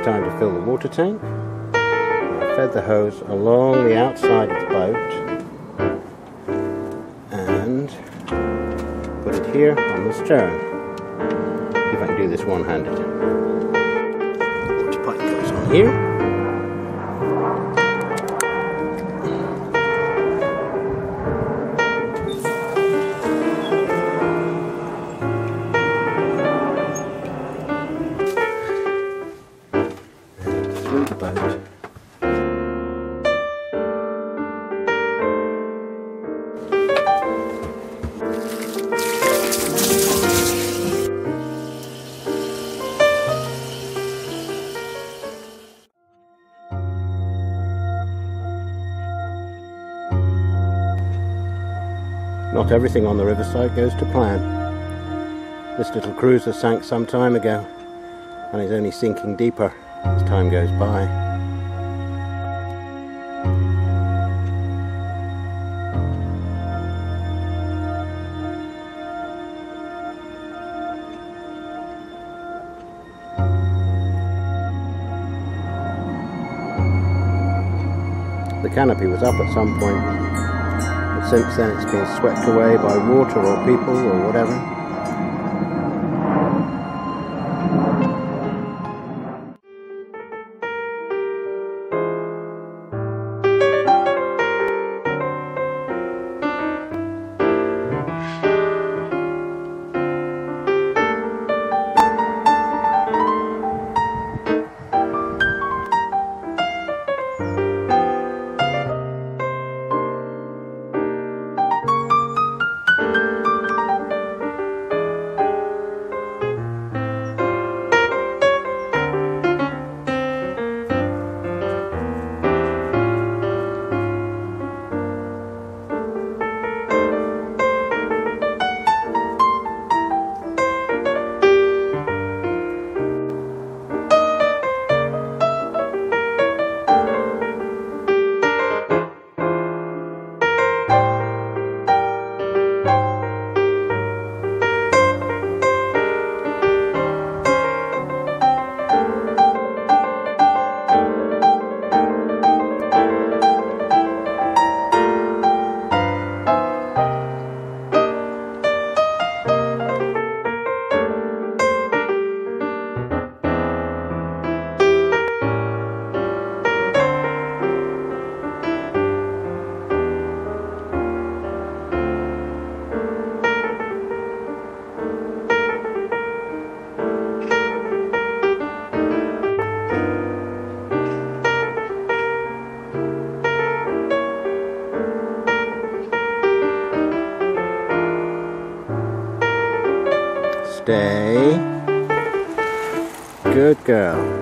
it's time to fill the water tank. I fed the hose along the outside of the boat and put it here on the stern. If I can do this one-handed. Water pipe goes on here. Not everything on the riverside goes to plan. This little cruiser sank some time ago and is only sinking deeper as time goes by. The canopy was up at some point, but since then it's been swept away by water or people or whatever. Stay. Good girl.